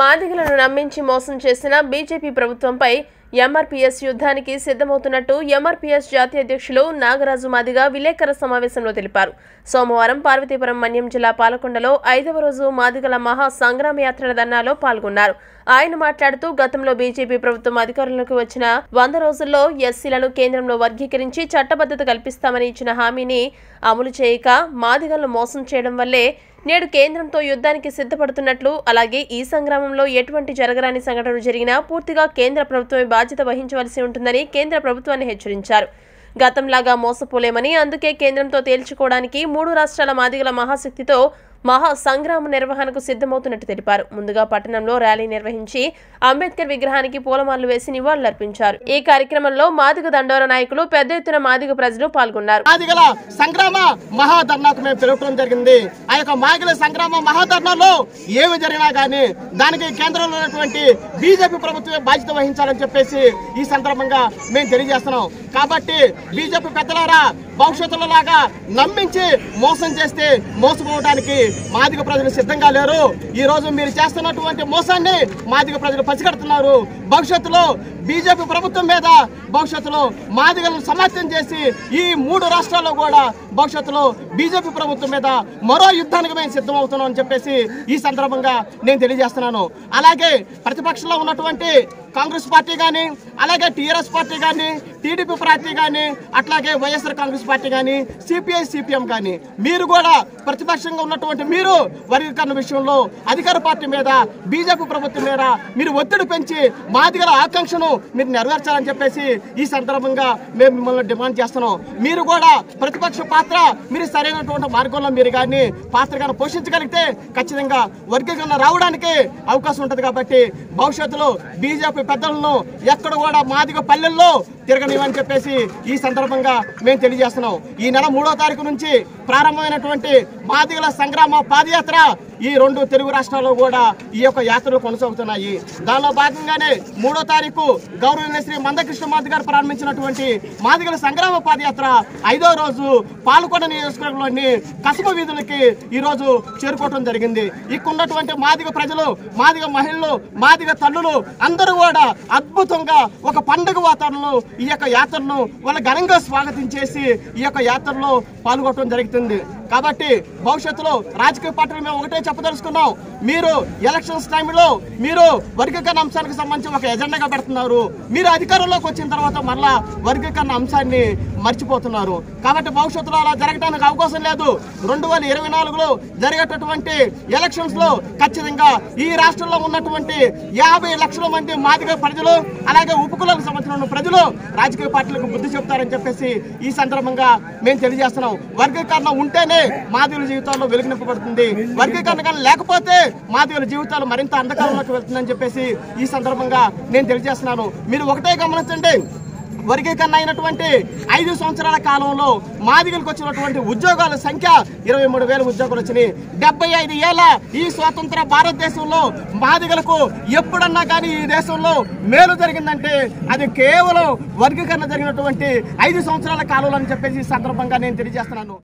మాదిగలను నమ్మించి మోసం చేసిన బీజేపీ ప్రభుత్వంపై ఎంఆర్పీఎస్ యుద్ధానికి సిద్ధమవుతున్నట్టు ఎంఆర్పీఎస్ జాతీయ అధ్యక్షులు నాగరాజు మాదిగ విలేకరుల సమావేశంలో తెలిపారు. సోమవారం పార్వతీపురం మన్యం జిల్లా పాలకొండలో ఐదవ రోజు మాదిగల మహా సంగ్రామ యాత్రల ధర్నాలో పాల్గొన్నారు. ఆయన మాట్లాడుతూ గతంలో బీజేపీ ప్రభుత్వం అధికారంలోకి వచ్చిన వంద రోజుల్లో ఎస్సీలను కేంద్రంలో వర్గీకరించి చట్టబద్ధత కల్పిస్తామని ఇచ్చిన హామీని అమలు చేయక మాదిగలను మోసం చేయడం వల్లే నేడు కేంద్రంతో యుద్ధానికి సిద్ధపడుతున్నట్లు అలాగే ఈ సంగ్రామంలో ఎటువంటి జరగరాని సంఘటనలు జరిగినా పూర్తిగా కేంద్ర ప్రభుత్వమే బాధ్యత వహించవలసి ఉంటుందని కేంద్ర ప్రభుత్వాన్ని హెచ్చరించారు. గతంలాగా మోసపోలేమని అందుకే కేంద్రంతో తేల్చుకోవడానికి మూడు రాష్ట్రాల మాదిగల మహాశక్తితో మహా సంగ్రామ నిర్వహణకు సిద్ధమవుతున్నట్టు తెలిపారు. ముందుగా పట్టణంలో ర్యాలీ నిర్వహించి అంబేద్కర్ విగ్రహానికి పూలమాలలు వేసి నివాళులర్పించారు. ఈ కార్యక్రమంలో మాదిగ దండోర నాయకులు పెద్ద ఎత్తున మాదిగ ప్రజలు పాల్గొన్నారు. మాదిగల సంగ్రామ మహాధర్నాకు మేము జరిగింది. ఆ యొక్క మాదిగల సంగ్రామ మహాధర్నాలో ఏమి జరిగినా కానీ దానికి కేంద్రంలో ఉన్నటువంటి బీజేపీ ప్రభుత్వమే బాధ్యత వహించాలని చెప్పేసి ఈ సందర్భంగా మేము తెలియజేస్తున్నాం. కాబట్టి బీజేపీ పెద్దలారా భవిష్యత్తులో లాగా నమ్మించి మోసం చేస్తే మోసపోవడానికి మాదిగ ప్రజలు సిద్ధంగా లేరు. ఈ రోజు మీరు చేస్తున్నటువంటి మోసాన్ని మాదిగ ప్రజలు పసిగడుతున్నారు. భవిష్యత్తులో బీజేపీ ప్రభుత్వం మీద భవిష్యత్తులో మాదిగలను సమాప్తం చేసి ఈ మూడు రాష్ట్రాల్లో కూడా భవిష్యత్తులో బీజేపీ ప్రభుత్వం మీద మరో యుద్ధానికి మేము సిద్ధమవుతున్నాం అని చెప్పేసి ఈ సందర్భంగా నేను తెలియజేస్తున్నాను. అలాగే ప్రతిపక్షంలో ఉన్నటువంటి కాంగ్రెస్ పార్టీ కానీ అలాగే టీఆర్ఎస్ పార్టీ కానీ టీడీపీ పార్టీ కానీ అట్లాగే వైఎస్ఆర్ కాంగ్రెస్ పార్టీ కానీ సిపిఐ సిపిఎం కానీ మీరు కూడా ప్రతిపక్షంగా ఉన్నటువంటి మీరు వర్గీకరణ విషయంలో అధికార పార్టీ మీద బీజేపీ ప్రభుత్వం మీద మీరు ఒత్తిడి పెంచి మాదిగల ఆకాంక్షను మీరు నెరవేర్చాలని చెప్పేసి ఈ సందర్భంగా మేము మిమ్మల్ని డిమాండ్ చేస్తున్నాం. మీరు కూడా ప్రతిపక్ష పాత్ర మీరు సరైనటువంటి మార్గంలో మీరు కానీ పాత్ర కానీ పోషించగలిగితే ఖచ్చితంగా వర్గీకరణ రావడానికి అవకాశం ఉంటుంది కాబట్టి భవిష్యత్తులో బీజేపీ పెద్దలను ఎక్కడ కూడా మాదిగ పల్లెల్లో తిరగనివని చెప్పేసి ఈ సందర్భంగా మేము తెలియజేస్తున్నాం. ఈ నెల మూడో తారీఖు నుంచి ప్రారంభమైనటువంటి మాదిగల సంగ్రామ పాదయాత్ర ఈ రెండు తెలుగు రాష్ట్రాల్లో కూడా ఈ యొక్క యాత్రలు కొనసాగుతున్నాయి. దానిలో భాగంగానే మూడో తారీఖు గౌరవ శ్రీ మందకృష్ణ మాది గారు ప్రారంభించినటువంటి మాదిగల సంగ్రామ పాదయాత్ర ఐదో రోజు పాల్గొండ నియోజకవర్గంలోని కసబ వీధులకి ఈ రోజు చేరుకోవడం జరిగింది. ఇక్కడ ఉన్నటువంటి మాదిగ ప్రజలు మాదిగ మహిళలు మాదిగ తల్లులు అందరూ కూడా అద్భుతంగా ఒక పండుగ వాతావరణంలో ఈ యొక్క యాత్రను వాళ్ళ ఘనంగా స్వాగతించేసి ఈ యొక్క యాత్రలో పాల్గొనడం జరుగుతుంది. కాబట్టి భవిష్యత్తులో రాజకీయ పార్టీలు మేము ఒకటే చెప్పదలుచుకున్నాం. మీరు ఎలక్షన్స్ టైంలో మీరు వర్గీకరణ అంశానికి సంబంధించి ఒక ఎజెండాగా పెడుతున్నారు. మీరు అధికారంలోకి వచ్చిన తర్వాత మరలా వర్గీకరణ అంశాన్ని మర్చిపోతున్నారు. కాబట్టి భవిష్యత్తులో అలా జరగడానికి అవకాశం లేదు. రెండు వేల ఇరవై నాలుగులో జరిగేటటువంటి ఎలక్షన్స్లో ఖచ్చితంగా ఈ రాష్ట్రంలో ఉన్నటువంటి యాభై లక్షల మంది మాదిగ ప్రజలు అలాగే ఉపకులకు సంబంధించిన ప్రజలు రాజకీయ పార్టీలకు బుద్ధి చెప్తారని చెప్పేసి ఈ సందర్భంగా మేము తెలియజేస్తున్నాం. వర్గీకరణ ఉంటేనే మాదిగల జీవితాల్లో వెలుగు వర్గీకరణ కానీ లేకపోతే మాదిగల జీవితాలు మరింత అంధకారంలోకి వెళ్తుందని చెప్పేసి ఈ సందర్భంగా నేను తెలియజేస్తున్నాను. మీరు ఒకటే గమనించండి. వర్గీకరణ అయినటువంటి ఐదు సంవత్సరాల కాలంలో మాదిగలకు వచ్చినటువంటి ఉద్యోగాల సంఖ్య ఇరవై మూడు వేల ఉద్యోగాలు వచ్చినాయి. డెబ్బై ఐదు ఏళ్ళ ఈ స్వాతంత్ర భారతదేశంలో మాదిగలకు ఎప్పుడన్నా కానీ ఈ దేశంలో మేలు జరిగిందంటే అది కేవలం వర్గీకరణ జరిగినటువంటి ఐదు సంవత్సరాల కాలంలో అని చెప్పేసి ఈ సందర్భంగా నేను తెలియజేస్తున్నాను.